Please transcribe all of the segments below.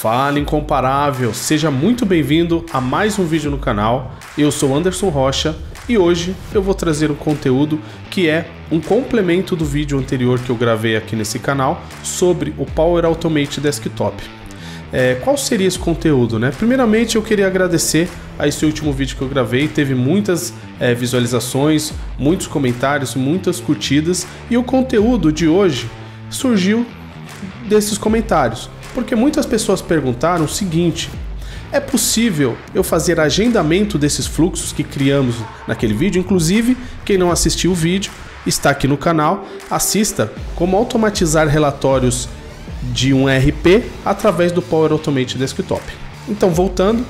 Fala incomparável, seja muito bem-vindo a mais um vídeo no canal. Eu sou Anderson Rocha e hoje eu vou trazer um conteúdo que é um complemento do vídeo anterior que eu gravei aqui nesse canal sobre o Power Automate Desktop. É, qual seria esse conteúdo, né? Primeiramente eu queria agradecer a esse último vídeo que eu gravei, teve muitas é, visualizações, muitos comentários, muitas curtidas e o conteúdo de hoje surgiu desses comentários. Porque muitas pessoas perguntaram o seguinte: é possível eu fazer agendamento desses fluxos que criamos naquele vídeo? Inclusive, quem não assistiu o vídeo está aqui no canal, assista como automatizar relatórios de um RP através do Power Automate Desktop. Então, voltando,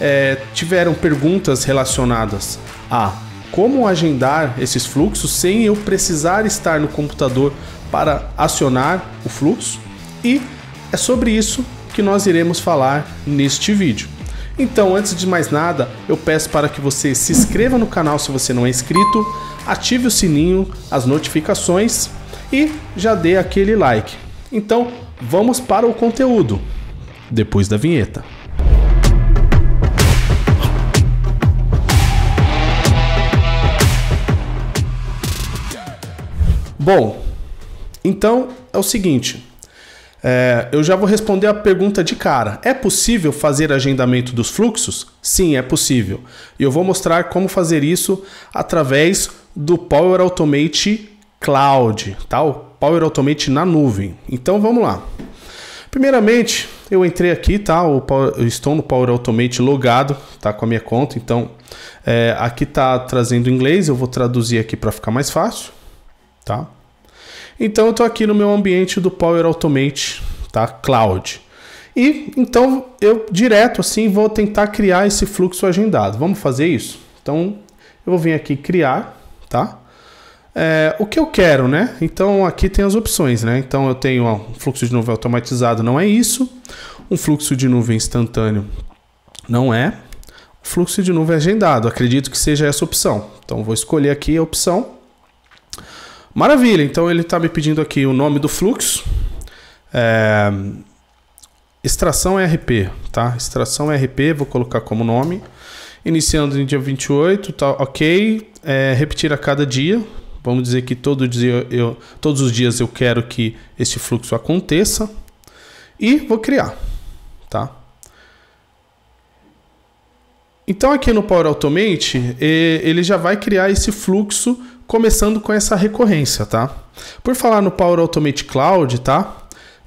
é, tiveram perguntas relacionadas a como agendar esses fluxos sem eu precisar estar no computador para acionar o fluxo e é sobre isso que nós iremos falar neste vídeo. Então, antes de mais nada, eu peço para que você se inscreva no canal se você não é inscrito, ative o sininho, as notificações e já dê aquele like. Então, vamos para o conteúdo depois da vinheta. Bom, então é o seguinte, é, eu já vou responder a pergunta de cara. É possível fazer agendamento dos fluxos? Sim, é possível. E eu vou mostrar como fazer isso através do Power Automate Cloud, tá? O Power Automate na nuvem. Então vamos lá. Primeiramente, eu entrei aqui, tá? eu estou no Power Automate logado, tá? Com a minha conta. Então, é, aqui tá trazendo inglês. Eu vou traduzir aqui para ficar mais fácil, tá? Então eu estou aqui no meu ambiente do Power Automate, tá? Cloud. E então eu direto assim vou tentar criar esse fluxo agendado. Vamos fazer isso? Então eu vou vir aqui criar, tá? É, o que eu quero, né? Então aqui tem as opções, né? Então eu tenho ó, um fluxo de nuvem automatizado, não é isso. Um fluxo de nuvem instantâneo, não é. Fluxo de nuvem agendado, acredito que seja essa opção. Então vou escolher aqui a opção Maravilha, então ele está me pedindo aqui o nome do fluxo. É, extração RP, tá? Extração RP, vou colocar como nome. Iniciando no dia 28, tá ok. É, repetir a cada dia. Vamos dizer que todo dia eu, todos os dias eu quero que esse fluxo aconteça. E vou criar, tá? Então aqui no Power Automate, ele já vai criar esse fluxo começando com essa recorrência, tá? Por falar no Power Automate Cloud, tá?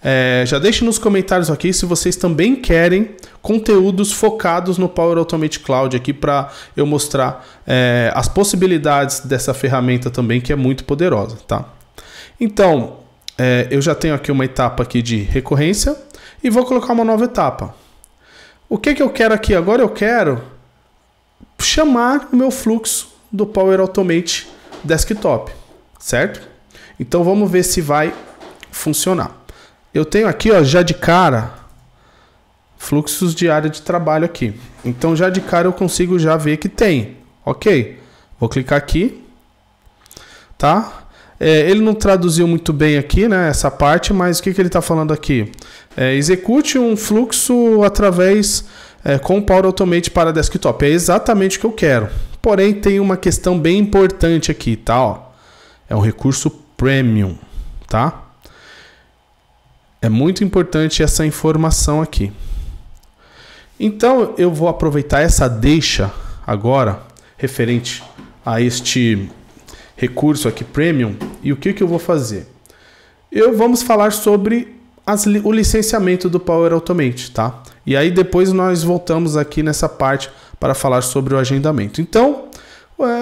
É, já deixe nos comentários aqui se vocês também querem conteúdos focados no Power Automate Cloud aqui para eu mostrar é, as possibilidades dessa ferramenta também que é muito poderosa, tá? Então, é, eu já tenho aqui uma etapa aqui de recorrência e vou colocar uma nova etapa. O que, que eu quero aqui? Agora eu quero chamar o meu fluxo do Power Automate desktop, certo? Então vamos ver se vai funcionar. Eu tenho aqui, ó, já de cara, fluxos de área de trabalho aqui. Então já de cara eu consigo já ver que tem. Ok, vou clicar aqui, tá? É, ele não traduziu muito bem aqui, né, essa parte, mas o que, que ele está falando aqui? É, execute um fluxo através é, com Power Automate para desktop. É exatamente o que eu quero. Porém, tem uma questão bem importante aqui, tá? Ó, é um recurso premium, tá? É muito importante essa informação aqui. Então, eu vou aproveitar essa deixa agora, referente a este recurso aqui premium, e o que, que eu vou fazer? Eu vamos falar sobre as, o licenciamento do Power Automate, tá? E aí depois nós voltamos aqui nessa parte para falar sobre o agendamento. Então,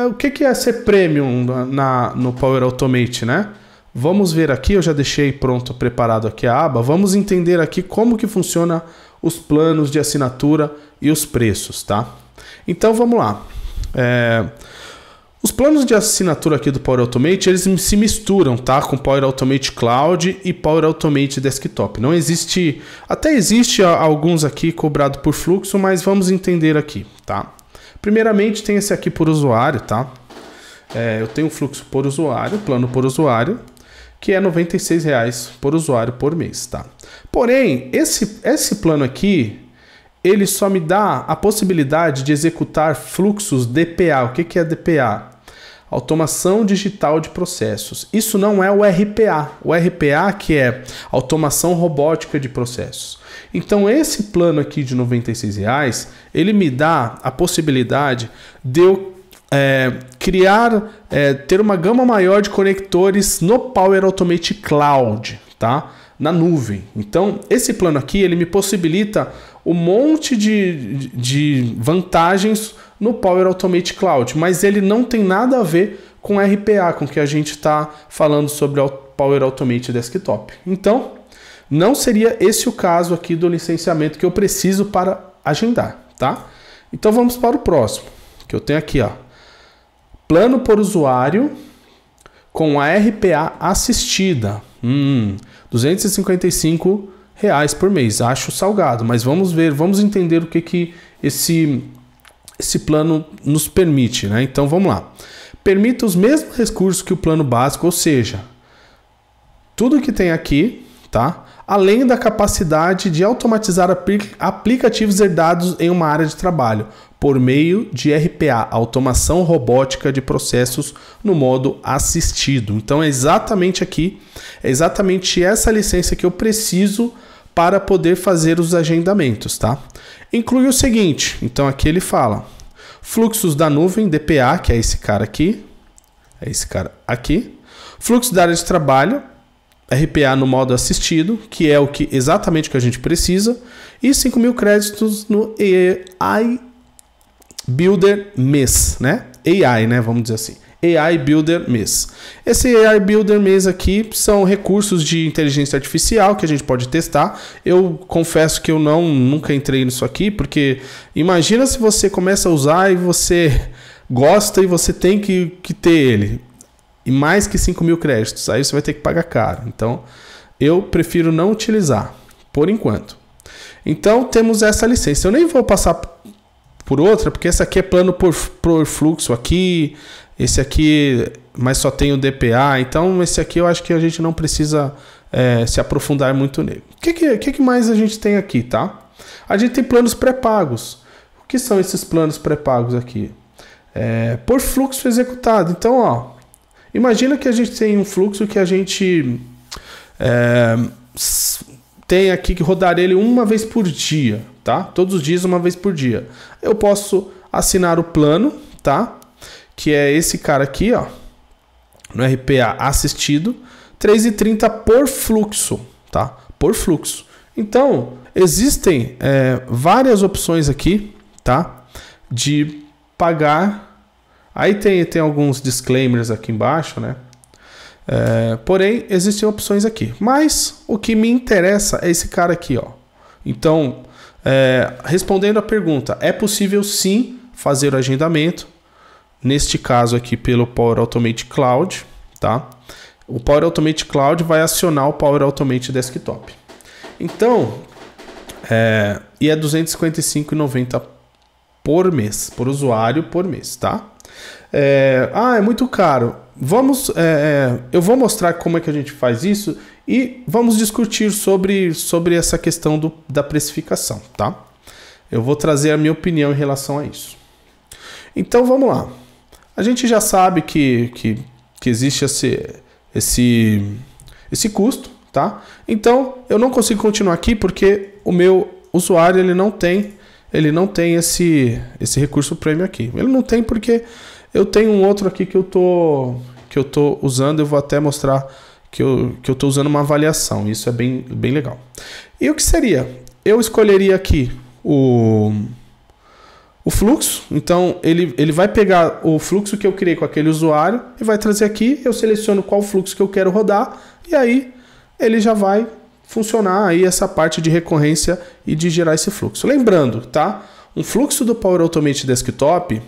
o que é ser premium na, no Power Automate, né? Vamos ver aqui, eu já deixei pronto, preparado aqui a aba. Vamos entender aqui como que funciona os planos de assinatura e os preços, tá? Então vamos lá. É, os planos de assinatura aqui do Power Automate, eles se misturam, tá? Com Power Automate Cloud e Power Automate Desktop. Não existe, até existe alguns aqui cobrado por fluxo, mas vamos entender aqui, tá? Primeiramente tem esse aqui por usuário, tá? É, eu tenho fluxo por usuário, plano por usuário, que é R$ 96,00 por usuário por mês, tá? Porém, esse, esse plano aqui, ele só me dá a possibilidade de executar fluxos DPA. O que, que é DPA? Automação digital de processos. Isso não é o RPA. O RPA que é automação robótica de processos. Então esse plano aqui de R$ reais, ele me dá a possibilidade de eu é, criar, é, ter uma gama maior de conectores no Power Automate Cloud, tá? Na nuvem. Então esse plano aqui ele me possibilita um monte de, de vantagens no Power Automate Cloud, mas ele não tem nada a ver com RPA, com que a gente está falando sobre o Power Automate Desktop. Então, não seria esse o caso aqui do licenciamento que eu preciso para agendar, tá? Então vamos para o próximo, que eu tenho aqui, ó. Plano por usuário com a RPA assistida. Hum, 255 reais por mês. Acho salgado, mas vamos ver, vamos entender o que que esse esse plano nos permite, né? Então vamos lá. Permite os mesmos recursos que o plano básico, ou seja, tudo que tem aqui, tá? Além da capacidade de automatizar aplicativos herdados em uma área de trabalho, por meio de RPA, automação robótica de processos no modo assistido. Então é exatamente aqui, é exatamente essa licença que eu preciso para poder fazer os agendamentos, tá? inclui o seguinte. Então aqui ele fala: fluxos da nuvem, DPA, que é esse cara aqui, é esse cara aqui. Fluxo da área de trabalho, RPA no modo assistido, que é o que exatamente o que a gente precisa, e 5 mil créditos no AI Builder mês, né? AI, né? Vamos dizer assim. AI Builder mês. Esse AI Builder mês aqui são recursos de inteligência artificial que a gente pode testar. Eu confesso que eu não nunca entrei nisso aqui, porque imagina se você começa a usar e você gosta e você tem que, que ter ele. E mais que 5 mil créditos. Aí você vai ter que pagar caro. Então, eu prefiro não utilizar, por enquanto. Então, temos essa licença. Eu nem vou passar por outra, porque essa aqui é plano por, por fluxo aqui. Esse aqui, mas só tem o DPA. Então, esse aqui eu acho que a gente não precisa é, se aprofundar muito nele. O que, que, que, mais a gente tem aqui, tá? A gente tem planos pré-pagos. O que são esses planos pré-pagos aqui? É, por fluxo executado. Então, ó, imagina que a gente tem um fluxo que a gente é, tem aqui que rodar ele uma vez por dia, tá? Todos os dias, uma vez por dia. Eu posso assinar o plano, tá? que é esse cara aqui, ó, no RPA assistido, 3,30 por fluxo, tá? Por fluxo. Então, existem é, várias opções aqui, tá? De pagar. Aí tem, tem alguns disclaimers aqui embaixo, né? É, porém, existem opções aqui. Mas o que me interessa é esse cara aqui, ó. Então, é, respondendo a pergunta, é possível sim fazer o agendamento neste caso aqui pelo Power Automate Cloud, tá? O Power Automate Cloud vai acionar o Power Automate Desktop. Então, é, e é 255,90 por mês, por usuário por mês, tá? É, ah, é muito caro. Vamos, é, é, eu vou mostrar como é que a gente faz isso e vamos discutir sobre, sobre essa questão do, da precificação, tá? Eu vou trazer a minha opinião em relação a isso. Então vamos lá. A gente já sabe que, que, que existe esse, esse, esse custo, tá? Então eu não consigo continuar aqui porque o meu usuário ele não tem ele não tem esse, esse recurso premium aqui. Ele não tem porque eu tenho um outro aqui que eu tô que eu tô usando, eu vou até mostrar que eu, que eu tô usando uma avaliação. Isso é bem, bem legal. E o que seria? Eu escolheria aqui o o fluxo. Então ele, ele vai pegar o fluxo que eu criei com aquele usuário e vai trazer aqui. Eu seleciono qual fluxo que eu quero rodar e aí ele já vai funcionar aí essa parte de recorrência e de gerar esse fluxo. Lembrando, tá? Um fluxo do Power Automate Desktop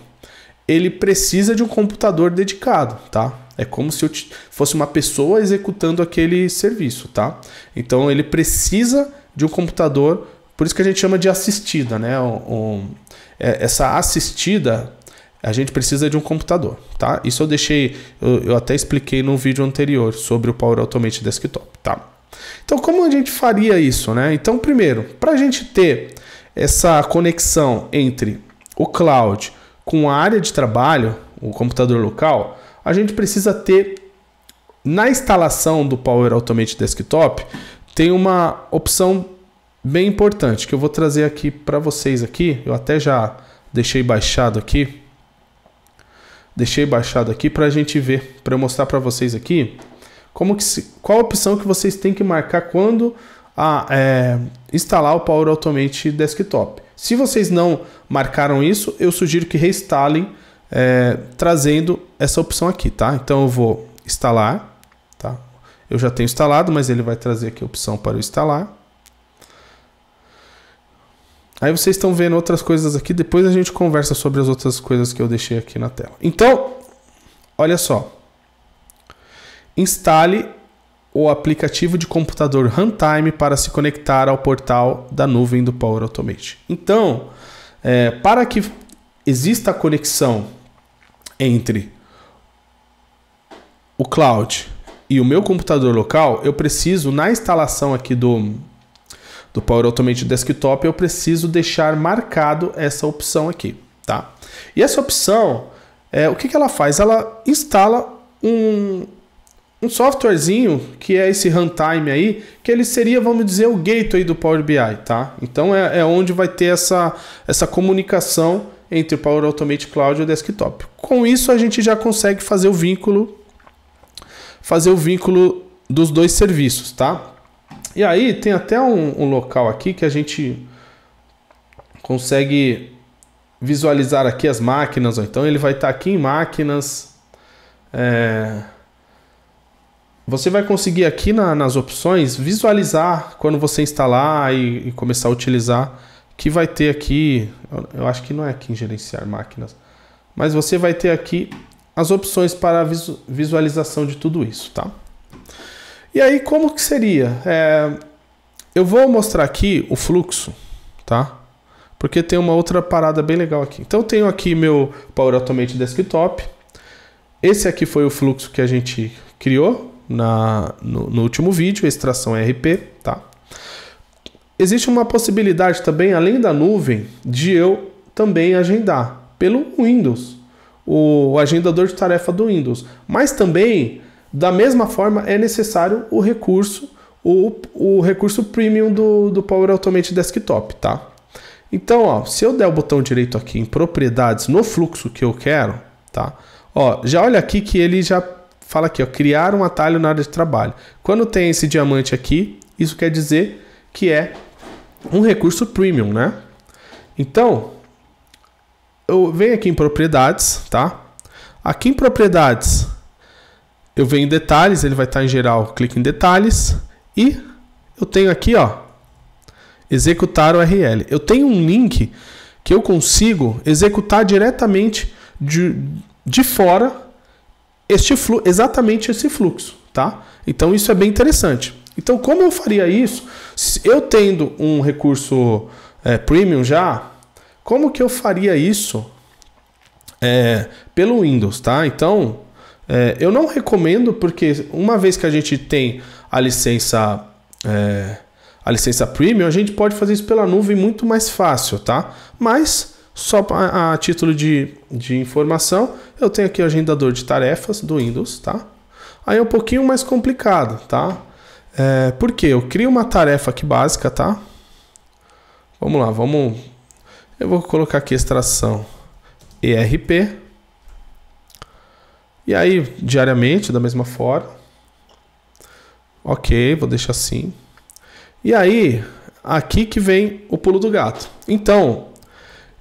ele precisa de um computador dedicado, tá? É como se eu fosse uma pessoa executando aquele serviço, tá? Então ele precisa de um computador, por isso que a gente chama de assistida, né? Um, é, essa assistida a gente precisa de um computador, tá? Isso eu deixei, eu, eu até expliquei no vídeo anterior sobre o Power Automate Desktop, tá? Então, como a gente faria isso, né? Então, primeiro, para a gente ter essa conexão entre o cloud com a área de trabalho, o computador local, a gente precisa ter na instalação do Power Automate Desktop tem uma opção bem importante que eu vou trazer aqui para vocês aqui. Eu até já deixei baixado aqui. Deixei baixado aqui para a gente ver, para mostrar para vocês aqui como que se, qual a opção que vocês têm que marcar quando a, é, instalar o Power Automate Desktop. Se vocês não marcaram isso, eu sugiro que reinstalem é, trazendo essa opção aqui, tá? Então eu vou instalar, tá? Eu já tenho instalado, mas ele vai trazer aqui a opção para eu instalar. Aí vocês estão vendo outras coisas aqui, depois a gente conversa sobre as outras coisas que eu deixei aqui na tela. Então, olha só. Instale o aplicativo de computador Runtime para se conectar ao portal da nuvem do Power Automate. Então, é, para que exista a conexão entre o cloud e o meu computador local, eu preciso, na instalação aqui do, do Power Automate Desktop, eu preciso deixar marcado essa opção aqui, tá? E essa opção, é, o que, que ela faz? Ela instala um, um softwarezinho que é esse runtime aí, que ele seria, vamos dizer, o gateway do Power BI, tá? Então é, é onde vai ter essa, essa comunicação entre o Power Automate Cloud e o desktop. Com isso a gente já consegue fazer o vínculo fazer o vínculo dos dois serviços, tá? E aí tem até um, um local aqui que a gente consegue visualizar aqui as máquinas. Ó. Então ele vai estar tá aqui em máquinas. É... Você vai conseguir aqui na, nas opções visualizar quando você instalar e, e, começar a utilizar. Que vai ter aqui, eu acho que não é aqui em gerenciar máquinas, mas você vai ter aqui as opções para visualização de tudo isso, tá? E aí, como que seria? É, eu vou mostrar aqui o fluxo, tá? Porque tem uma outra parada bem legal aqui. Então, eu tenho aqui meu Power Automate Desktop. Esse aqui foi o fluxo que a gente criou na, no, no último vídeo, extração RP, tá? Existe uma possibilidade também, além da nuvem, de eu também agendar pelo Windows, o agendador de tarefa do Windows. Mas também da mesma forma, é necessário o recurso, o, o recurso premium do, do Power Automate Desktop, tá? Então, ó, se eu der o botão direito aqui em propriedades no fluxo que eu quero, tá? Ó, já olha aqui que ele já fala aqui, ó, criar um atalho na área de trabalho. Quando tem esse diamante aqui, isso quer dizer que é um recurso premium, né? Então, eu venho aqui em propriedades, tá? Aqui em propriedades, eu venho em detalhes, ele vai estar em geral, clico em detalhes e eu tenho aqui, ó, executar URL. Eu tenho um link que eu consigo executar diretamente de, de fora este flu, exatamente esse fluxo, tá? Então isso é bem interessante. Então como eu faria isso? Eu tendo um recurso é, premium já, como que eu faria isso é, pelo Windows, tá? Então é, eu não recomendo porque uma vez que a gente tem a licença é, a licença premium, a gente pode fazer isso pela nuvem muito mais fácil, tá? Mas só a, a título de, de informação, eu tenho aqui o agendador de tarefas do Windows, tá? Aí é um pouquinho mais complicado, tá? É, porque eu crio uma tarefa aqui básica, tá? Vamos lá, vamos. Eu vou colocar aqui extração ERP. E aí, diariamente, da mesma forma. Ok, vou deixar assim. E aí, aqui que vem o pulo do gato. Então,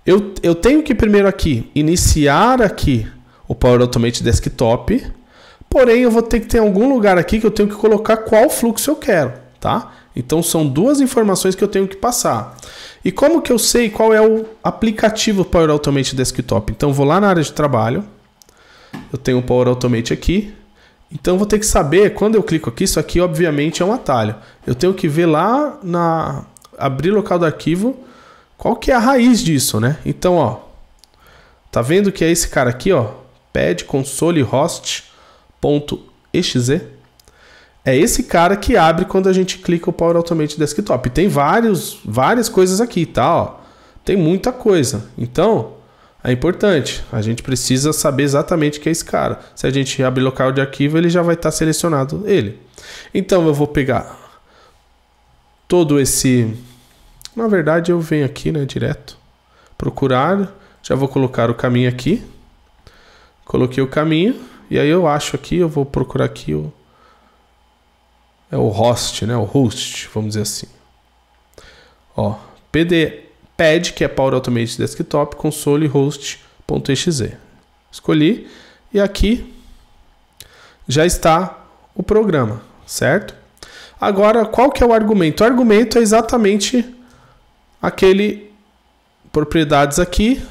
eu, eu tenho que primeiro aqui iniciar aqui o Power Automate Desktop. Porém, eu vou ter que ter algum lugar aqui que eu tenho que colocar qual fluxo eu quero, tá? Então, são duas informações que eu tenho que passar. E como que eu sei qual é o aplicativo Power Automate Desktop? Então, vou lá na área de trabalho eu tenho o Power Automate aqui. Então vou ter que saber, quando eu clico aqui, isso aqui obviamente é um atalho. Eu tenho que ver lá na abrir local do arquivo qual que é a raiz disso, né? Então, ó, Tá vendo que é esse cara aqui, ó? Pad console host.exe. É esse cara que abre quando a gente clica o Power Automate Desktop. Tem vários, várias coisas aqui, tá? Ó, tem muita coisa. Então, é importante. A gente precisa saber exatamente que é esse cara. Se a gente abrir local de arquivo, ele já vai estar selecionado ele. Então, eu vou pegar todo esse... Na verdade, eu venho aqui, né, direto. Procurar. Já vou colocar o caminho aqui. Coloquei o caminho. E aí eu acho aqui, eu vou procurar aqui o é o host, né? O host, vamos dizer assim. Ó, PD pad, que é Power Automate Desktop, console host.exe. Escolhi e aqui já está o programa, certo? Agora, qual que é o argumento? O argumento é exatamente aquele propriedades aqui,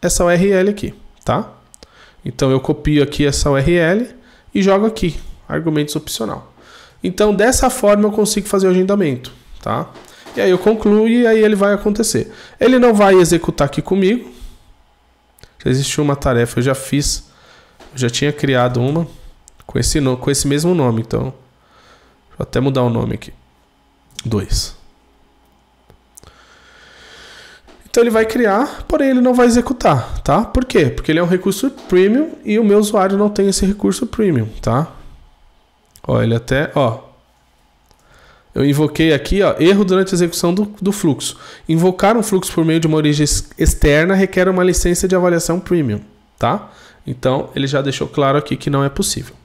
essa URL aqui, tá? Então eu copio aqui essa URL e jogo aqui, argumentos opcional. Então, dessa forma eu consigo fazer o agendamento, tá? E aí eu concluo e aí ele vai acontecer. Ele não vai executar aqui comigo. Já existiu uma tarefa, eu já fiz, eu já tinha criado uma com esse, com esse mesmo nome, então vou até mudar o nome aqui. 2. Então ele vai criar, porém ele não vai executar, tá? Por quê? Porque ele é um recurso premium e o meu usuário não tem esse recurso premium, tá? Ó, ele até, ó. Eu invoquei aqui, ó, erro durante a execução do, do fluxo. Invocar um fluxo por meio de uma origem externa requer uma licença de avaliação premium, tá? Então, ele já deixou claro aqui que não é possível.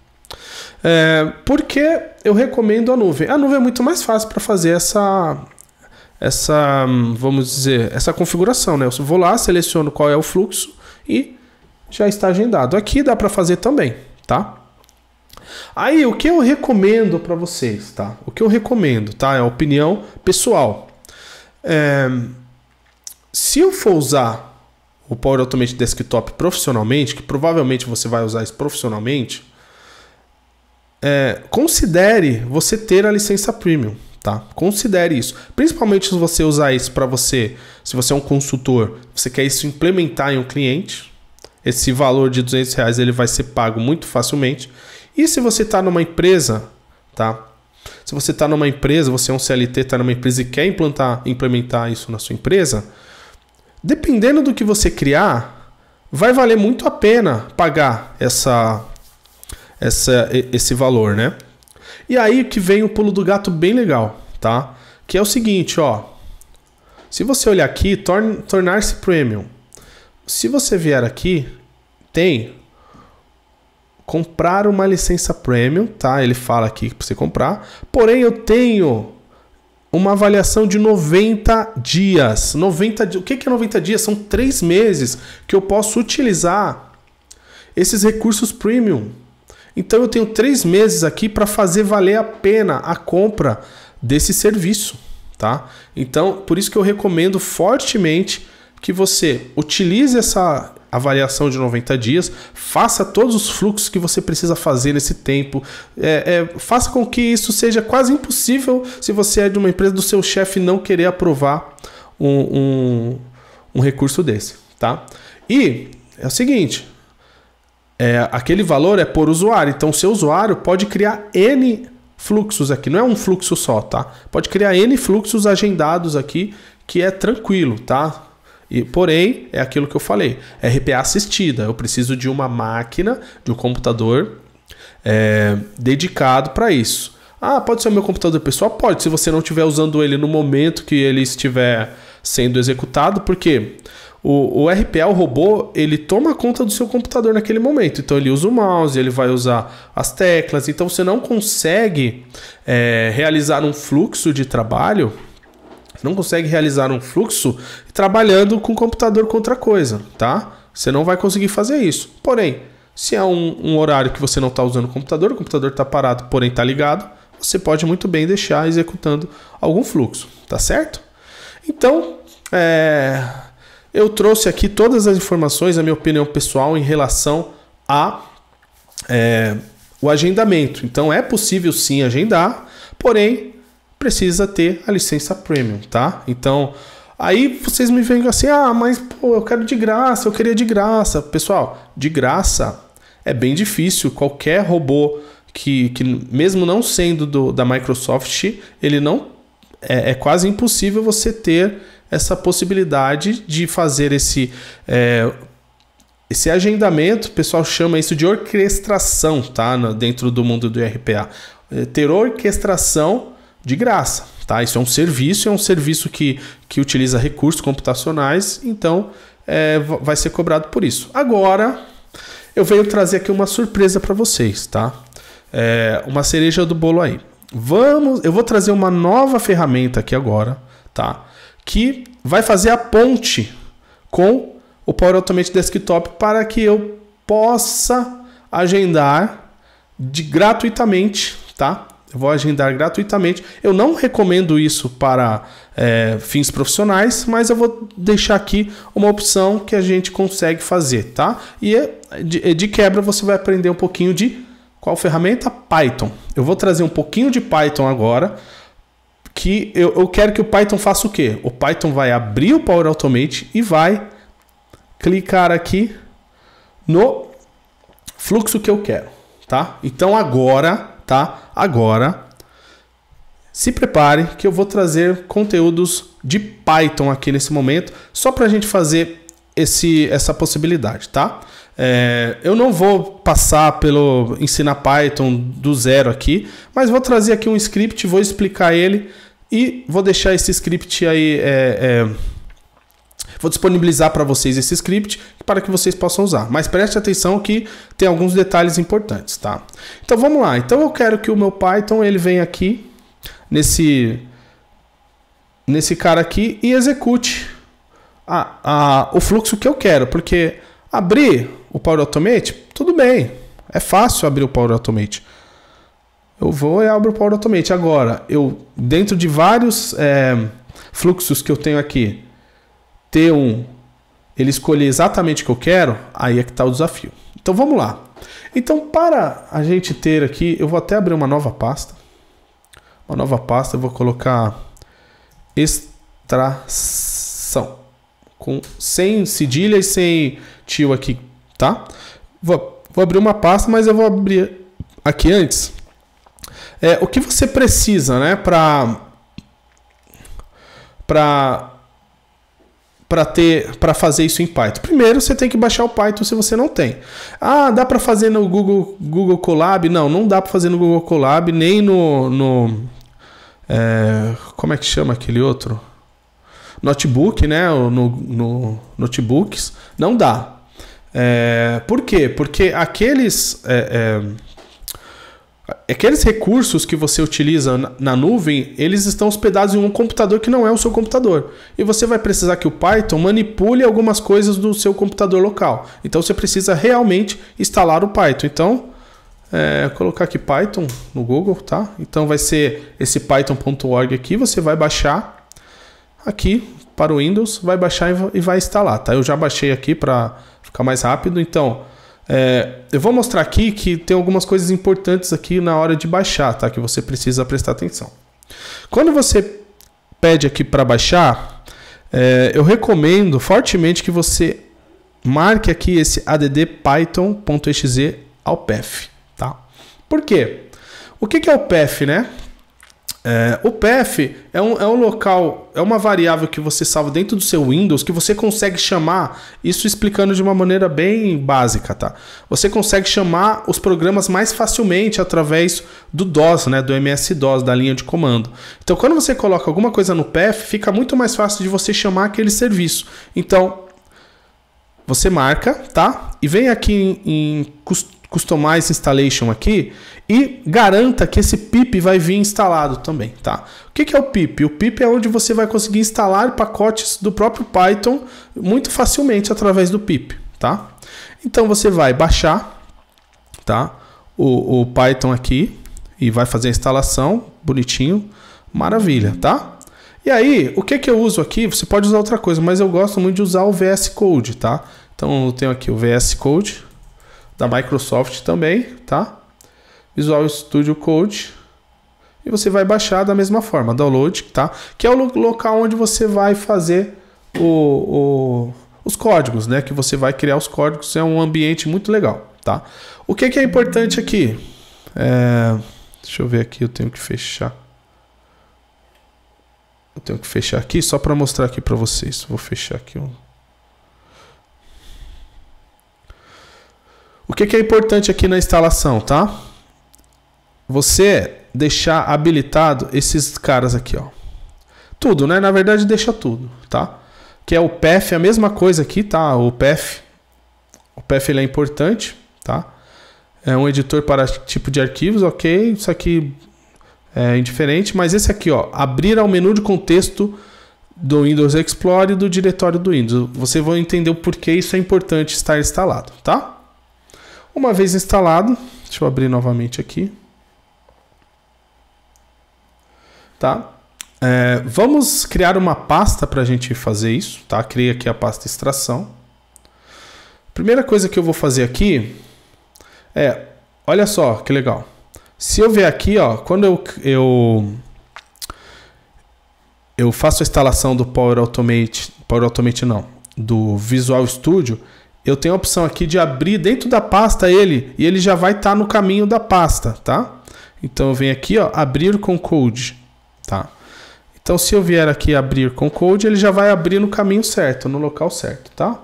É, por que eu recomendo a nuvem? A nuvem é muito mais fácil para fazer essa, essa, vamos dizer, essa configuração, né? Eu vou lá, seleciono qual é o fluxo e já está agendado. Aqui dá para fazer também, tá? Aí, o que eu recomendo para vocês, tá? O que eu recomendo, tá? É a opinião pessoal. É... Se eu for usar o Power Automate Desktop profissionalmente, que provavelmente você vai usar isso profissionalmente, é... considere você ter a licença premium, tá? Considere isso. Principalmente se você usar isso para você, se você é um consultor, você quer isso implementar em um cliente, esse valor de 200 reais ele vai ser pago muito facilmente. E se você está numa empresa, tá? Se você está numa empresa, você é um CLT, está numa empresa e quer implantar, implementar isso na sua empresa, dependendo do que você criar, vai valer muito a pena pagar essa, essa, esse valor, né? E aí que vem o pulo do gato bem legal, tá? Que é o seguinte, ó. Se você olhar aqui, tornar-se premium. Se você vier aqui, tem comprar uma licença premium, tá? Ele fala aqui para você comprar. Porém, eu tenho uma avaliação de 90 dias. 90 O que é 90 dias? São três meses que eu posso utilizar esses recursos premium. Então eu tenho três meses aqui para fazer valer a pena a compra desse serviço, tá? Então, por isso que eu recomendo fortemente que você utilize essa avaliação de 90 dias, faça todos os fluxos que você precisa fazer nesse tempo, é, é, faça com que isso seja quase impossível se você é de uma empresa do seu chefe não querer aprovar um, um, um, recurso desse, tá? E é o seguinte, é, aquele valor é por usuário, então seu usuário pode criar N fluxos aqui, não é um fluxo só, tá? Pode criar N fluxos agendados aqui, que é tranquilo, tá? E, porém, é aquilo que eu falei: RPA assistida. Eu preciso de uma máquina, de um computador é, dedicado para isso. Ah, pode ser o meu computador pessoal? Pode, se você não estiver usando ele no momento que ele estiver sendo executado, porque o, o RPA, o robô, ele toma conta do seu computador naquele momento. Então ele usa o mouse, ele vai usar as teclas. Então você não consegue é, realizar um fluxo de trabalho não consegue realizar um fluxo trabalhando com o computador com outra coisa, tá? Você não vai conseguir fazer isso. Porém, se é um, um horário que você não está usando o computador, o computador está parado, porém está ligado, você pode muito bem deixar executando algum fluxo, tá certo? Então, é, eu trouxe aqui todas as informações, a minha opinião pessoal em relação a é, o agendamento. Então, é possível sim agendar, porém precisa ter a licença premium, tá? Então, Aí vocês me veem assim, ah, mas pô, eu quero de graça, eu queria de graça. Pessoal, de graça é bem difícil. Qualquer robô que, que mesmo não sendo do, da Microsoft, ele não é, é, quase impossível você ter essa possibilidade de fazer esse é, esse agendamento, o pessoal chama isso de orquestração, tá? Dentro do mundo do RPA. É, ter orquestração de graça, tá? Isso é um serviço, é um serviço que, que utiliza recursos computacionais, então é, vai ser cobrado por isso. Agora, eu venho trazer aqui uma surpresa para vocês, tá? É, uma cereja do bolo aí. Vamos, eu vou trazer uma nova ferramenta aqui agora, tá? Que vai fazer a ponte com o Power Automate Desktop para que eu possa agendar de gratuitamente, tá? Eu vou agendar gratuitamente. Eu não recomendo isso para é, fins profissionais, mas eu vou deixar aqui uma opção que a gente consegue fazer, tá? E é, de, de quebra você vai aprender um pouquinho de qual ferramenta? Python. Eu vou trazer um pouquinho de Python agora, que eu, eu quero que o Python faça o quê? O Python vai abrir o Power Automate e vai clicar aqui no fluxo que eu quero, tá? Então agora, tá? Agora se prepare que eu vou trazer conteúdos de Python aqui nesse momento, só para a gente fazer esse, essa possibilidade, tá? É, eu não vou passar pelo ensinar Python do zero aqui, mas vou trazer aqui um script, vou explicar ele e vou deixar esse script aí é, é, Vou disponibilizar para vocês esse script para que vocês possam usar. Mas preste atenção que tem alguns detalhes importantes, tá? Então vamos lá. Então eu quero que o meu Python ele venha aqui nesse nesse cara aqui e execute a, a, o fluxo que eu quero, porque abrir o Power Automate, tudo bem, é fácil abrir o Power Automate. Eu vou e abro o Power Automate. Agora, eu dentro de vários é, fluxos que eu tenho aqui, ter um, ele escolher exatamente o que eu quero, aí é que está o desafio. Então vamos lá. Então, para a gente ter aqui, eu vou até abrir uma nova pasta. Uma nova pasta, eu vou colocar extração. Com, sem cedilha e sem tio aqui, tá? Vou, vou abrir uma pasta, mas eu vou abrir aqui antes. É, o que você precisa, né, para para para ter para fazer isso em Python? Primeiro, você tem que baixar o Python se você não tem. Ah, dá para fazer no Google Google Colab? Não, não dá para fazer no Google Colab nem no, no é, como é que chama aquele outro? Notebook, né? No, no notebooks não dá. É, por quê? Porque aqueles é, é aqueles recursos que você utiliza na nuvem, eles estão hospedados em um computador que não é o seu computador. E você vai precisar que o Python manipule algumas coisas do seu computador local. Então você precisa realmente instalar o Python. Então, é, colocar aqui Python no Google, tá? Então vai ser esse python.org aqui, você vai baixar aqui para o Windows, vai baixar e vai instalar, tá? Eu já baixei aqui para ficar mais rápido. Então, é, eu vou mostrar aqui que tem algumas coisas importantes aqui na hora de baixar, tá? Que você precisa prestar atenção. Quando você pede aqui para baixar, é, eu recomendo fortemente que você marque aqui esse add python.exe ao path, tá? Por quê? O que, que é o path, né? É, o path é um, é um local, é uma variável que você salva dentro do seu Windows que você consegue chamar, isso explicando de uma maneira bem básica, tá? Você consegue chamar os programas mais facilmente através do DOS, né, do MS-DOS, da linha de comando. Então, quando você coloca alguma coisa no path, fica muito mais fácil de você chamar aquele serviço. Então, você marca, tá? E vem aqui em, em Customize Installation aqui e garanta que esse pip vai vir instalado também, tá? O que, é o pip? O pip é onde você vai conseguir instalar pacotes do próprio Python muito facilmente através do pip, tá? Então você vai baixar, tá? O, o Python aqui e vai fazer a instalação, bonitinho, maravilha, tá? E aí, o que, que eu uso aqui? Você pode usar outra coisa, mas eu gosto muito de usar o VS Code, tá? Então eu tenho aqui o VS Code da Microsoft também, tá? Visual Studio Code. e você vai baixar da mesma forma, download, tá? Que é o local onde você vai fazer o, o, os códigos, né? Que você vai criar os códigos, é um ambiente muito legal, tá? O que, que é importante aqui? É, deixa eu ver aqui, eu tenho que fechar. Eu tenho que fechar aqui só para mostrar aqui para vocês. Vou fechar aqui um. O que, que é importante aqui na instalação, tá? Você deixar habilitado esses caras aqui, ó. Tudo, né? Na verdade, deixa tudo, tá? Que é o PF, a mesma coisa aqui, tá? O PF, o PF ele é importante, tá? É um editor para tipo de arquivos, ok? Isso aqui é indiferente, mas esse aqui, ó, abrir ao menu de contexto do Windows Explorer e do diretório do Windows. Você vai entender o porquê isso é importante estar instalado, tá? Uma vez instalado, deixa eu abrir novamente aqui. Tá? É, vamos criar uma pasta para a gente fazer isso, tá? Criei aqui a pasta extração. Primeira coisa que eu vou fazer aqui é, olha só que legal. Se eu ver aqui, ó, quando eu, eu eu faço a instalação do Power Automate, Power Automate não, do Visual Studio, eu tenho a opção aqui de abrir dentro da pasta ele e ele já vai estar tá no caminho da pasta, tá? Então eu venho aqui, ó, abrir com code, tá? Então se eu vier aqui abrir com code, ele já vai abrir no caminho certo, no local certo, tá?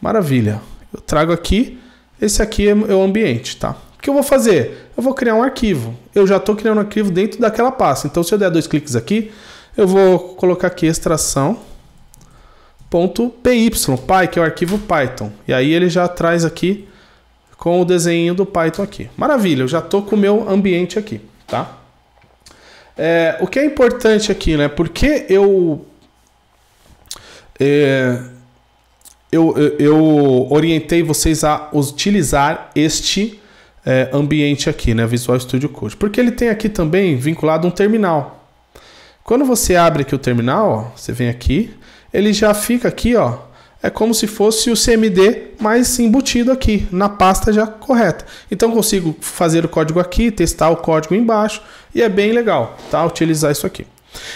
Maravilha. Eu trago aqui, esse aqui é o ambiente, tá? O que eu vou fazer? Eu vou criar um arquivo. Eu já estou criando um arquivo dentro daquela pasta. Então se eu der dois cliques aqui, eu vou colocar aqui extração .py, py, que é o arquivo Python. E aí ele já traz aqui com o desenho do Python aqui. Maravilha, eu já estou com o meu ambiente aqui, tá? É, o que é importante aqui, né? Porque eu, é, eu, eu orientei vocês a utilizar este é, ambiente aqui, né? Visual Studio Code. Porque ele tem aqui também vinculado um terminal. Quando você abre aqui o terminal, ó, você vem aqui, ele já fica aqui, ó. É como se fosse o CMD mais embutido aqui, na pasta já correta. Então consigo fazer o código aqui, testar o código embaixo e é bem legal, tá? Utilizar isso aqui.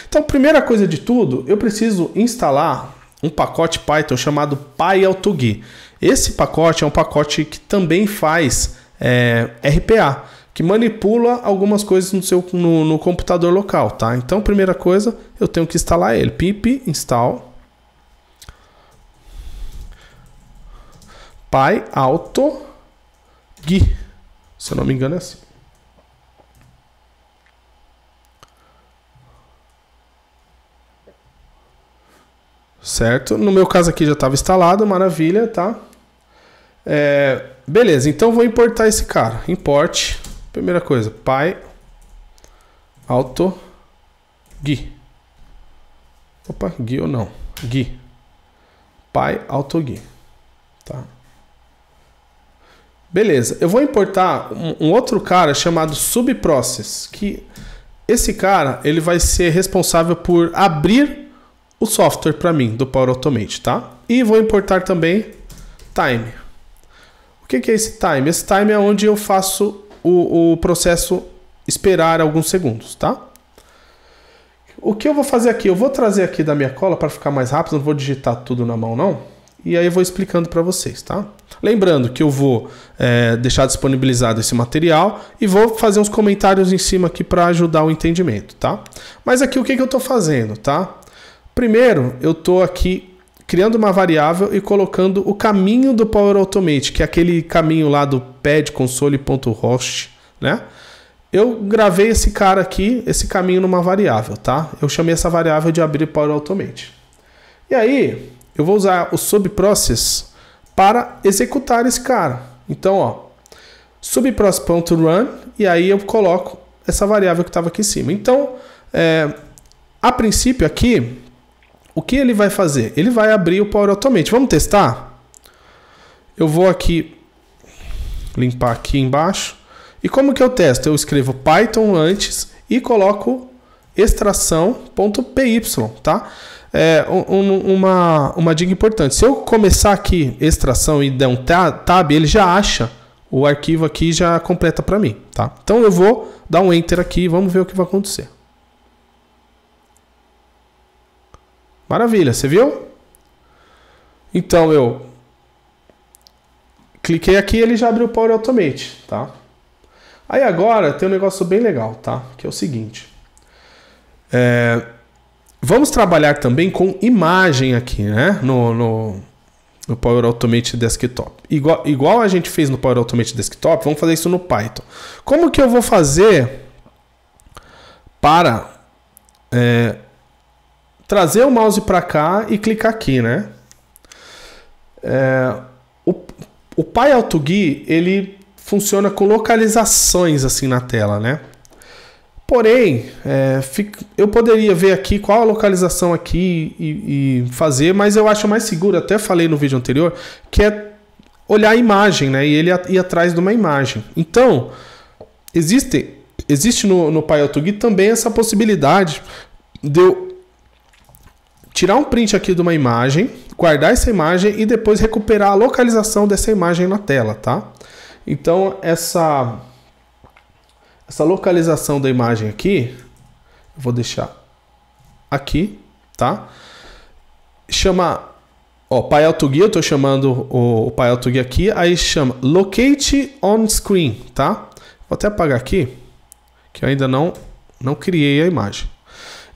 Então, primeira coisa de tudo, eu preciso instalar um pacote Python chamado PyAutoGui. Esse pacote é um pacote que também faz é, RPA, que manipula algumas coisas no seu no, no, computador local, tá? Então, primeira coisa, eu tenho que instalar ele. pip install Pai Alto Gui. Se eu não me engano é assim. Certo? No meu caso aqui já estava instalado, maravilha, tá? É, beleza, então vou importar esse cara. Import. Primeira coisa, pai auto gui. Opa, gui ou não? Gui. Pai auto gui. Tá? Beleza, eu vou importar um, um outro cara chamado subprocess, que esse cara ele vai ser responsável por abrir o software para mim do Power Automate, tá? E vou importar também time. O que, que é esse time? Esse time é onde eu faço o, o processo esperar alguns segundos, tá? O que eu vou fazer aqui? Eu vou trazer aqui da minha cola para ficar mais rápido, não vou digitar tudo na mão não. E aí eu vou explicando para vocês, tá? Lembrando que eu vou é, deixar disponibilizado esse material e vou fazer uns comentários em cima aqui para ajudar o entendimento, tá? Mas aqui o que, que eu estou fazendo, tá? Primeiro, eu estou aqui criando uma variável e colocando o caminho do Power Automate, que é aquele caminho lá do pad console.host, né? Eu gravei esse cara aqui, esse caminho numa variável, tá? Eu chamei essa variável de abrir Power Automate. E aí, eu vou usar o subprocess para executar esse cara. Então, ó, subprocess.run e aí eu coloco essa variável que estava aqui em cima. Então, é, a princípio aqui, o que ele vai fazer? Ele vai abrir o Power Automate. Vamos testar? Eu vou aqui limpar aqui embaixo. E como que eu testo? Eu escrevo Python antes e coloco extração.py, tá? É, um, uma, uma dica importante. Se eu começar aqui extração e der um tab, ele já acha o arquivo aqui já completa para mim, tá? Então eu vou dar um enter aqui, vamos ver o que vai acontecer. Maravilha, você viu? Então eu cliquei aqui, ele já abriu o Power Automate, tá? Aí agora tem um negócio bem legal, tá? Que é o seguinte. É, vamos trabalhar também com imagem aqui, né? No, no, no Power Automate Desktop. Igual, igual a gente fez no Power Automate Desktop, vamos fazer isso no Python. Como que eu vou fazer para é, trazer o mouse para cá e clicar aqui, né? É, o, o PyAutoGui, ele funciona com localizações assim na tela, né? Porém, é, eu poderia ver aqui qual a localização aqui e, e, fazer, mas eu acho mais seguro, até falei no vídeo anterior, que é olhar a imagem, né? E ele ir atrás de uma imagem. Então, existe, existe no, no PyAutoGui também essa possibilidade de eu tirar um print aqui de uma imagem, guardar essa imagem e depois recuperar a localização dessa imagem na tela, tá? Então, essa essa localização da imagem aqui, eu vou deixar aqui, tá? Chama, ó, PyAutoGui, eu estou chamando o, o PyAutoGui aqui, aí chama Locate on Screen, tá? Vou até apagar aqui, que eu ainda não, não criei a imagem.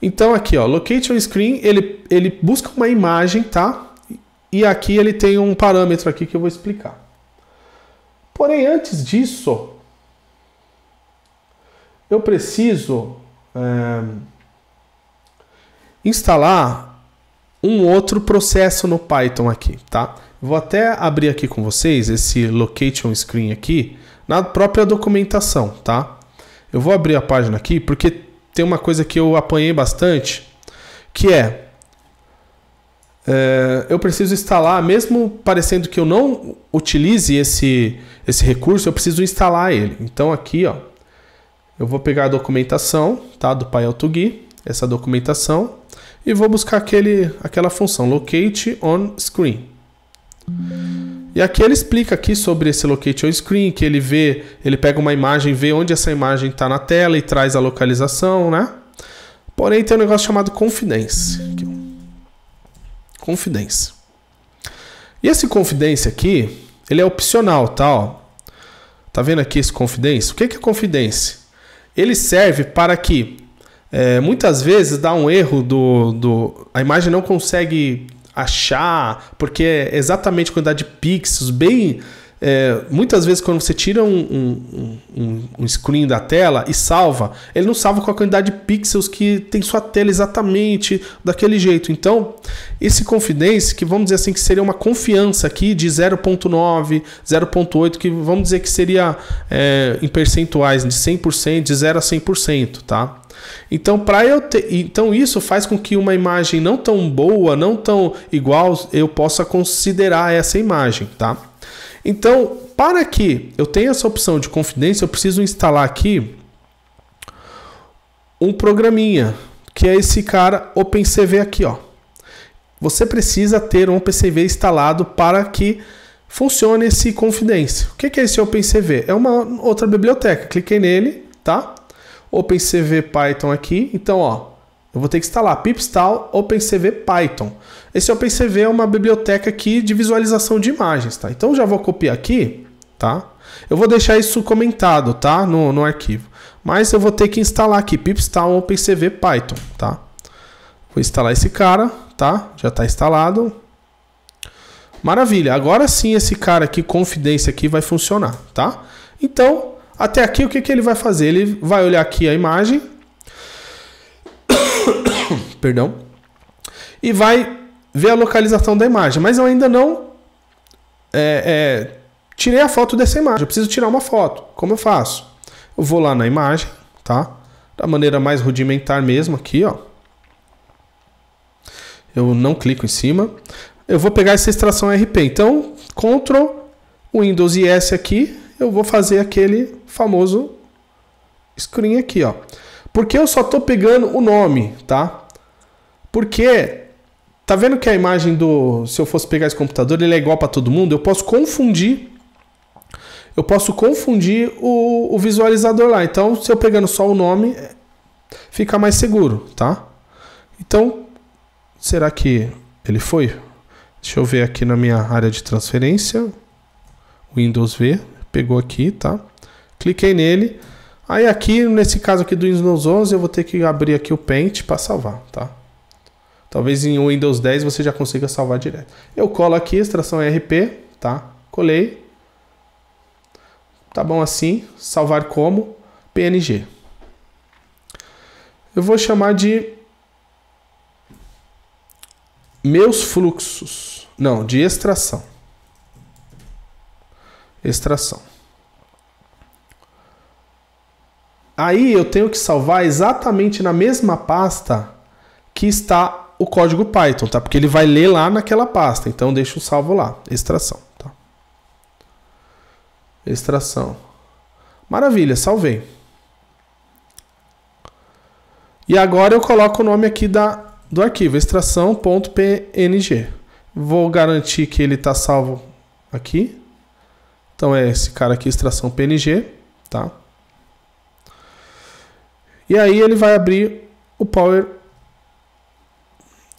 Então aqui, ó, Locate on Screen, ele, ele busca uma imagem, tá? E aqui ele tem um parâmetro aqui que eu vou explicar. Porém, antes disso, eu preciso é, instalar um outro processo no Python aqui, tá? Vou até abrir aqui com vocês esse location screen aqui na própria documentação, tá? Eu vou abrir a página aqui porque tem uma coisa que eu apanhei bastante, que é, é eu preciso instalar, mesmo parecendo que eu não utilize esse, esse recurso, eu preciso instalar ele. Então aqui, ó, eu vou pegar a documentação, tá, do PyAutoGui, essa documentação, e vou buscar aquele, aquela função locate on screen. E aqui ele explica aqui sobre esse locate on screen, que ele vê, ele pega uma imagem, vê onde essa imagem está na tela e traz a localização, né? Porém tem um negócio chamado confidence. Confidence. E esse confidence aqui, ele é opcional, tá? Ó. Tá vendo aqui esse confidence? O que é confidence? Ele serve para que é, muitas vezes dá um erro do, do. A imagem não consegue achar, porque é exatamente a quantidade de pixels, bem é, muitas vezes quando você tira um, um, um, um, screen da tela e salva, ele não salva com a quantidade de pixels que tem sua tela exatamente daquele jeito. Então, esse confidence, que vamos dizer assim que seria uma confiança aqui de 0.9, 0.8, que vamos dizer que seria é, em percentuais de 100%, de 0 a 100%, tá? Então, para eu ter, então isso faz com que uma imagem não tão boa, não tão igual, eu possa considerar essa imagem, tá? Então, para que eu tenha essa opção de confidência, eu preciso instalar aqui um programinha, que é esse cara OpenCV aqui, ó. Você precisa ter um OpenCV instalado para que funcione esse confidência. O que é esse OpenCV? É uma outra biblioteca. Cliquei nele, tá? OpenCV Python aqui. Então, ó, eu vou ter que instalar pipstall OpenCV Python. Esse OpenCV é uma biblioteca aqui de visualização de imagens, tá? Então já vou copiar aqui, tá? Eu vou deixar isso comentado, tá? No, no arquivo. Mas eu vou ter que instalar aqui pipstall OpenCV Python, tá? Vou instalar esse cara, tá? Já está instalado. Maravilha. Agora sim esse cara aqui, confidência aqui, vai funcionar, tá? Então, até aqui o que, que ele vai fazer? Ele vai olhar aqui a imagem perdão, e vai ver a localização da imagem. Mas eu ainda não é, é, tirei a foto dessa imagem. Eu preciso tirar uma foto. Como eu faço? Eu vou lá na imagem, tá? Da maneira mais rudimentar mesmo aqui, ó. Eu não clico em cima. Eu vou pegar essa extração RP. Então, Ctrl Windows e S aqui, eu vou fazer aquele famoso screen aqui, ó. Porque eu só estou pegando o nome, tá? Porque tá vendo que a imagem do, se eu fosse pegar esse computador, ele é igual para todo mundo, eu posso confundir eu posso confundir o, o visualizador lá. Então, se eu pegando só o nome, fica mais seguro, tá? Então, será que ele foi? Deixa eu ver aqui na minha área de transferência. Windows V, pegou aqui, tá? Cliquei nele. Aí aqui, nesse caso aqui do Windows 11, eu vou ter que abrir aqui o Paint para salvar, tá? Talvez em Windows 10 você já consiga salvar direto. Eu colo aqui, extração RP, tá? Colei. Tá bom assim, salvar como PNG. Eu vou chamar de meus fluxos. Não, de extração. Extração. Aí eu tenho que salvar exatamente na mesma pasta que está o código Python, tá? Porque ele vai ler lá naquela pasta. Então deixa o salvo lá, extração, tá? Extração. Maravilha, salvei. E agora eu coloco o nome aqui da, do arquivo, extração.png. Vou garantir que ele está salvo aqui. Então é esse cara aqui, extração PNG, tá? E aí ele vai abrir o Power.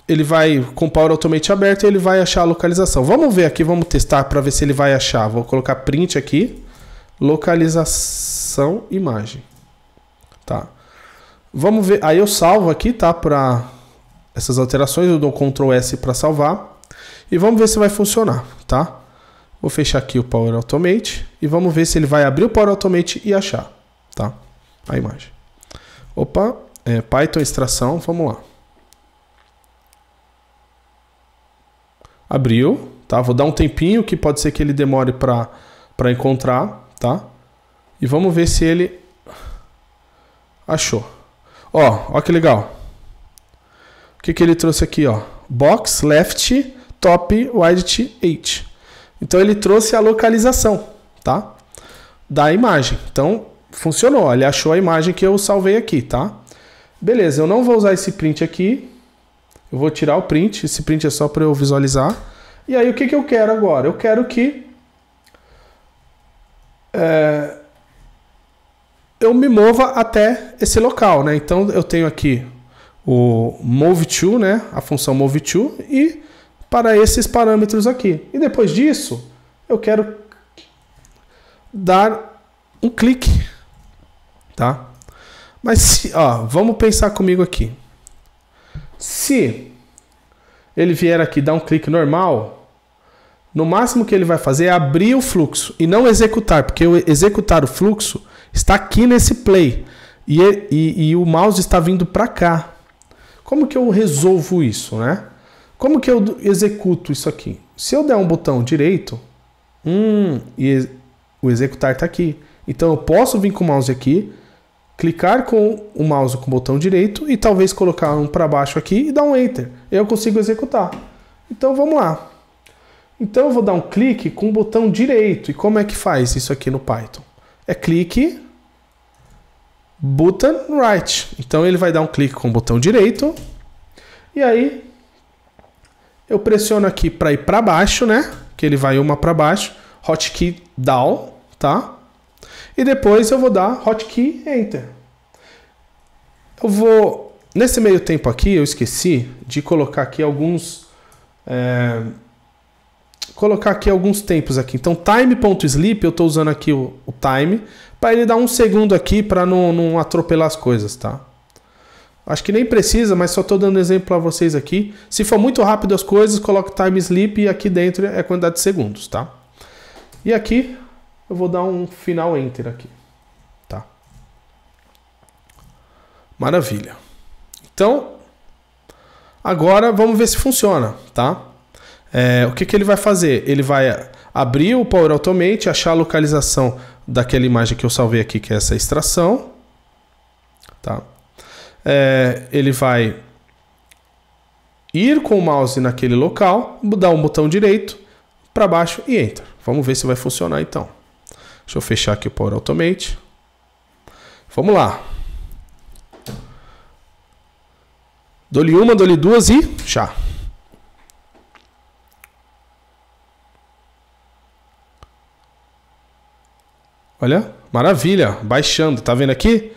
Ele vai com o Power Automate aberto e ele vai achar a localização. Vamos ver aqui, vamos testar para ver se ele vai achar. Vou colocar print aqui, localização imagem. Tá? Vamos ver, aí eu salvo aqui, tá? Para essas alterações, eu dou Ctrl S para salvar. E vamos ver se vai funcionar, tá? Vou fechar aqui o Power Automate e vamos ver se ele vai abrir o Power Automate e achar, tá? A imagem. Opa, é, Python extração, vamos lá. Abriu, tá? Vou dar um tempinho que pode ser que ele demore para encontrar, tá? E vamos ver se ele achou. Ó, ó que legal. O que, que ele trouxe aqui, ó? Box, left, top, widget, 8. Então ele trouxe a localização, tá? Da imagem. Então funcionou. Ele achou a imagem que eu salvei aqui, tá? Beleza, eu não vou usar esse print aqui. Eu vou tirar o print. Esse print é só para eu visualizar. E aí, o que, que eu quero agora? Eu quero que é, eu me mova até esse local, né? Então, eu tenho aqui o move to, né? A função move to e para esses parâmetros aqui. E depois disso, eu quero dar um clique tá? Mas ó, vamos pensar comigo aqui. Se ele vier aqui dar um clique normal, no máximo que ele vai fazer é abrir o fluxo e não executar, porque o executar o fluxo está aqui nesse play e, e, e o mouse está vindo para cá. Como que eu resolvo isso, né? Como que eu executo isso aqui? Se eu der um botão direito, hum, e o executar está aqui. Então eu posso vir com o mouse aqui, clicar com o mouse com o botão direito e talvez colocar um para baixo aqui e dar um Enter. Eu consigo executar. Então vamos lá. Então eu vou dar um clique com o botão direito. E como é que faz isso aqui no Python? É clique, button right. Então ele vai dar um clique com o botão direito. E aí eu pressiono aqui para ir para baixo, né? Que ele vai uma para baixo. Hotkey down, tá? E depois eu vou dar hotkey Enter. Eu vou... Nesse meio tempo aqui, eu esqueci de colocar aqui alguns... É, colocar aqui alguns tempos aqui. Então, time.sleep, eu estou usando aqui o, o time, para ele dar um segundo aqui para não, não atropelar as coisas, tá? Acho que nem precisa, mas só estou dando exemplo para vocês aqui. Se for muito rápido as coisas, coloque time sleep e aqui dentro é quantidade de segundos, tá? E aqui eu vou dar um final enter aqui, tá? Maravilha. Então, agora vamos ver se funciona, tá? É, o que, que ele vai fazer? Ele vai abrir o Power Automate, achar a localização daquela imagem que eu salvei aqui, que é essa extração, tá? É, ele vai ir com o mouse naquele local, dar um botão direito para baixo e enter. Vamos ver se vai funcionar então. Deixa eu fechar aqui o Power Automate. Vamos lá. Dou-lhe uma, dou-lhe duas e já. Olha, maravilha, baixando, tá vendo aqui?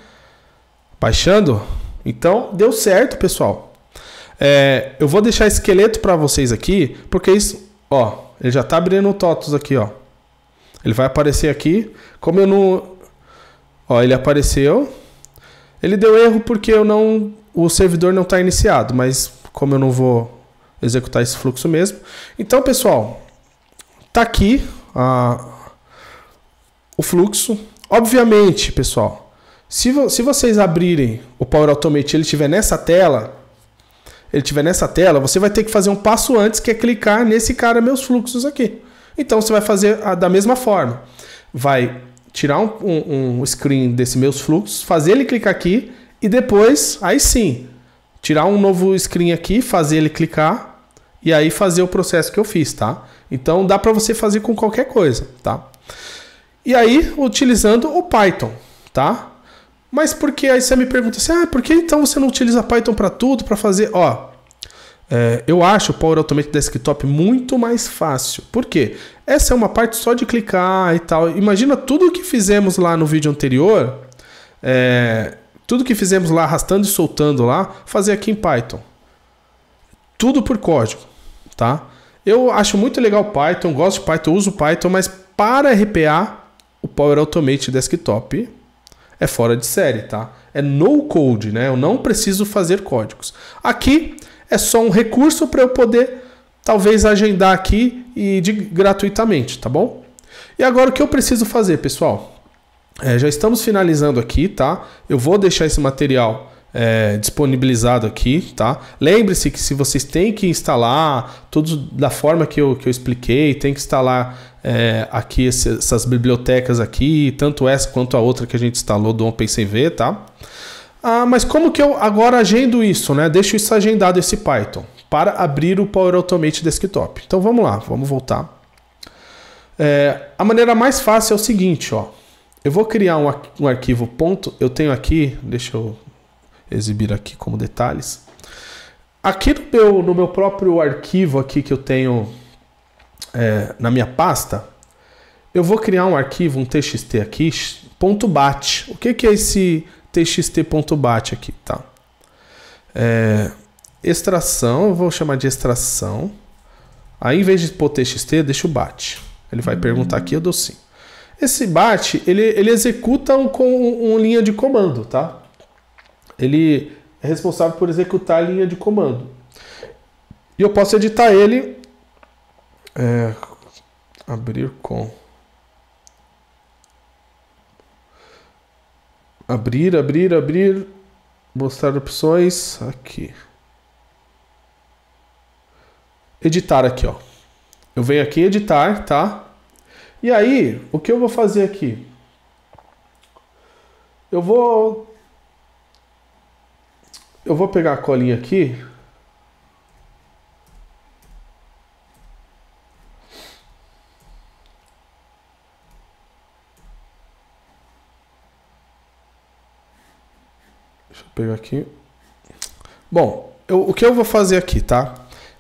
Baixando. Então, deu certo, pessoal. É, eu vou deixar esqueleto para vocês aqui, porque isso, ó, ele já tá abrindo o TOTOS aqui, ó. Ele vai aparecer aqui. Como eu não, ó, ele apareceu. Ele deu erro porque eu não, o servidor não está iniciado, mas como eu não vou executar esse fluxo mesmo. Então, pessoal, tá aqui a, o fluxo. Obviamente, pessoal, se, vo, se vocês abrirem o Power Automate ele estiver nessa tela, ele estiver nessa tela, você vai ter que fazer um passo antes, que é clicar nesse cara meus fluxos aqui. Então você vai fazer a, da mesma forma. Vai tirar um, um, um screen desse meus fluxos, fazer ele clicar aqui e depois, aí sim, tirar um novo screen aqui, fazer ele clicar e aí fazer o processo que eu fiz, tá? Então dá para você fazer com qualquer coisa, tá? E aí utilizando o Python, tá? Mas por que aí você me pergunta assim, ah, por que então você não utiliza Python para tudo, para fazer, ó, é, eu acho o Power Automate Desktop muito mais fácil. Por quê? Essa é uma parte só de clicar e tal. Imagina tudo o que fizemos lá no vídeo anterior, é, tudo que fizemos lá arrastando e soltando lá, fazer aqui em Python. Tudo por código, tá? Eu acho muito legal Python, gosto de Python, uso Python, mas para RPA, o Power Automate Desktop é fora de série, tá? É no code, né? Eu não preciso fazer códigos. Aqui é só um recurso para eu poder talvez agendar aqui e de, gratuitamente, tá bom? E agora o que eu preciso fazer, pessoal? É, já estamos finalizando aqui, tá? Eu vou deixar esse material é, disponibilizado aqui, tá? Lembre-se que se vocês têm que instalar tudo da forma que eu, que eu expliquei, tem que instalar é, aqui esse, essas bibliotecas aqui, tanto essa quanto a outra que a gente instalou do OpenCV, tá? Ah, mas como que eu agora agendo isso, né? Deixo isso agendado, esse Python, para abrir o Power Automate Desktop. Então vamos lá, vamos voltar. É, a maneira mais fácil é o seguinte, ó. Eu vou criar um, um arquivo ponto, eu tenho aqui, deixa eu exibir aqui como detalhes. Aqui no meu, no meu próprio arquivo aqui que eu tenho é, na minha pasta, eu vou criar um arquivo, um txt aqui, ponto .bat. O que, que é esse txt.bat aqui, tá? É, extração, eu vou chamar de extração. Aí, em vez de pôr txt, deixa o bat. Ele vai perguntar aqui, eu dou sim. Esse bat, ele, ele executa um, com um, um linha de comando, tá? Ele é responsável por executar a linha de comando. E eu posso editar ele. É, abrir com. Abrir, abrir, abrir. Mostrar opções. Aqui. Editar aqui, ó. Eu venho aqui editar, tá? E aí, o que eu vou fazer aqui? Eu vou eu vou pegar a colinha aqui. Pegar aqui. Bom, eu, o que eu vou fazer aqui, tá?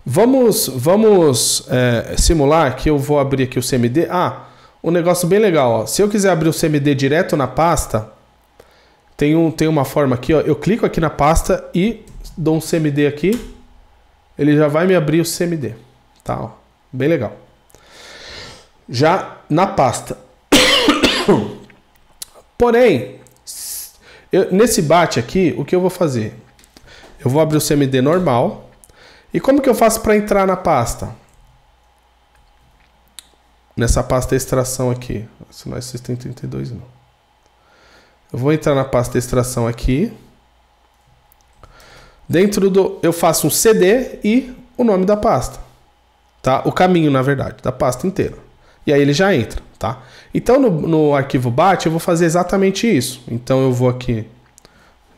Vamos, vamos é, simular que eu vou abrir aqui o CMD. Ah, um negócio bem legal. Ó. Se eu quiser abrir o CMD direto na pasta, tem, um, tem uma forma aqui, ó. Eu clico aqui na pasta e dou um CMD aqui. Ele já vai me abrir o CMD. Tá? Ó. Bem legal. Já na pasta. Porém, eu, nesse bate aqui, o que eu vou fazer? Eu vou abrir o CMD normal. E como que eu faço para entrar na pasta? Nessa pasta extração aqui. Se não é 632 não. Eu vou entrar na pasta extração aqui. Dentro do. Eu faço um CD e o nome da pasta. Tá? O caminho, na verdade, da pasta inteira. E aí ele já entra, tá? Então no, no arquivo BAT eu vou fazer exatamente isso. Então eu vou aqui.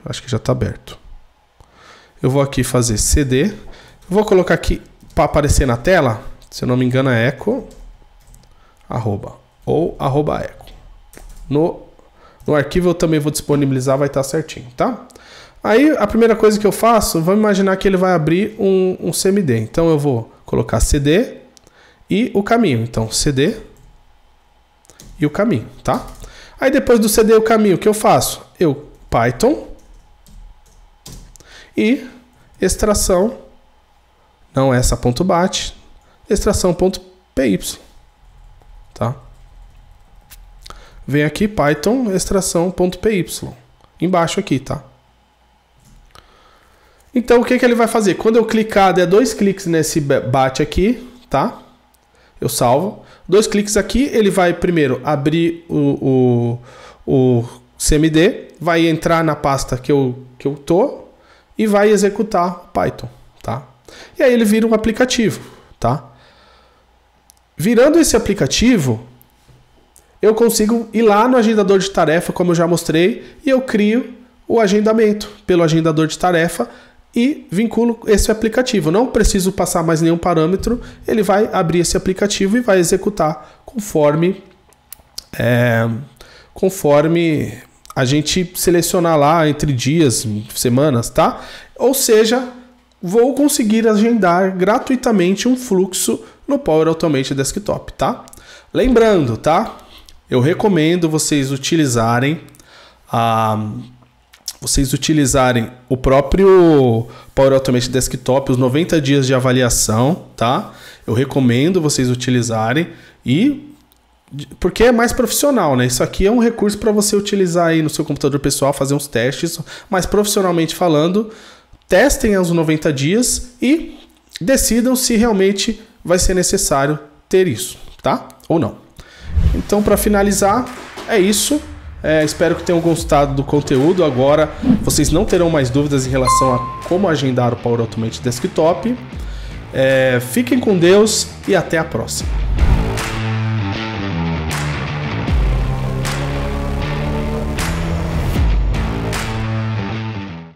Acho que já está aberto. Eu vou aqui fazer CD. Vou colocar aqui para aparecer na tela. Se eu não me engano é eco arroba ou arroba eco. No no arquivo eu também vou disponibilizar, vai estar certinho, tá? Aí a primeira coisa que eu faço, vamos imaginar que ele vai abrir um, um CMD. Então eu vou colocar CD e o caminho. Então CD e o caminho, tá? Aí depois do CD o caminho, o que eu faço? Eu Python e extração, não essa ponto .bat, extração ponto .py, tá? Vem aqui Python extração ponto .py, embaixo aqui, tá? Então o que, que ele vai fazer? Quando eu clicar, der dois cliques nesse bat aqui, tá? Eu salvo. Dois cliques aqui, ele vai primeiro abrir o, o, o CMD, vai entrar na pasta que eu, que eu tô e vai executar Python, tá? E aí ele vira um aplicativo, tá? Virando esse aplicativo, eu consigo ir lá no agendador de tarefa, como eu já mostrei, e eu crio o agendamento pelo agendador de tarefa e vinculo esse aplicativo. Não preciso passar mais nenhum parâmetro, ele vai abrir esse aplicativo e vai executar conforme é, conforme a gente selecionar lá entre dias, semanas, tá? Ou seja, vou conseguir agendar gratuitamente um fluxo no Power Automate Desktop, tá? Lembrando, tá? Eu recomendo vocês utilizarem a vocês utilizarem o próprio Power Automate Desktop, os 90 dias de avaliação, tá? Eu recomendo vocês utilizarem e porque é mais profissional, né? Isso aqui é um recurso para você utilizar aí no seu computador pessoal, fazer uns testes, mas profissionalmente falando, testem os 90 dias e decidam se realmente vai ser necessário ter isso, tá? Ou não. Então, para finalizar, é isso. É, espero que tenham gostado do conteúdo. Agora vocês não terão mais dúvidas em relação a como agendar o Power Automate Desktop. É, fiquem com Deus e até a próxima.